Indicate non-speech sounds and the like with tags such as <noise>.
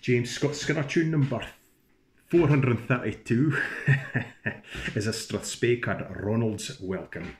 James Scott Skinner tune number 432 is <laughs> a Strathspey called Ronald's Welcome.